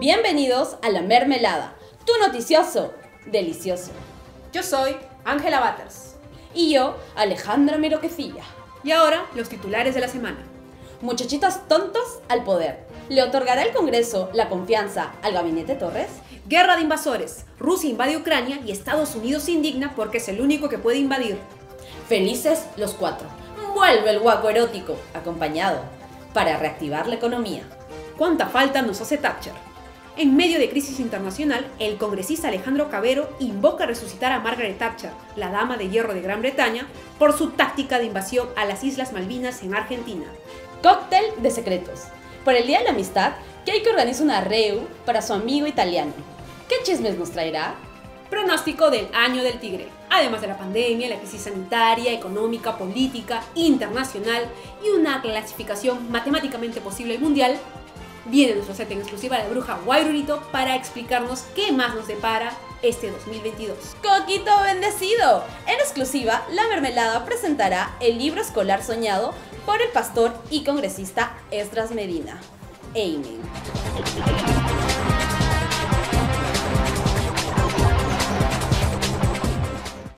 Bienvenidos a La Mermelada, tu noticioso delicioso. Yo soy Ángela Batters. Y yo, Alejandra Miroquecilla. Y ahora, los titulares de la semana. Muchachitos tontos al poder. ¿Le otorgará el Congreso la confianza al gabinete Torres? Guerra de invasores. Rusia invade Ucrania y Estados Unidos se indigna porque es el único que puede invadir. Felices los cuatro. Vuelve el guaco erótico, acompañado, para reactivar la economía. ¿Cuánta falta nos hace Thatcher? En medio de crisis internacional, el congresista Alejandro Cabero invoca a resucitar a Margaret Thatcher, la dama de hierro de Gran Bretaña, por su táctica de invasión a las Islas Malvinas en Argentina. Cóctel de secretos. Por el Día de la Amistad, que organiza una REU para su amigo italiano. ¿Qué chismes nos traerá? Pronóstico del año del tigre. Además de la pandemia, la crisis sanitaria, económica, política, internacional y una clasificación matemáticamente posible mundial, viene nuestro set en exclusiva la bruja Guairurito para explicarnos qué más nos depara este 2022. ¡Coquito bendecido! En exclusiva, La Mermelada presentará el libro escolar soñado por el pastor y congresista Esdras Medina. Amen.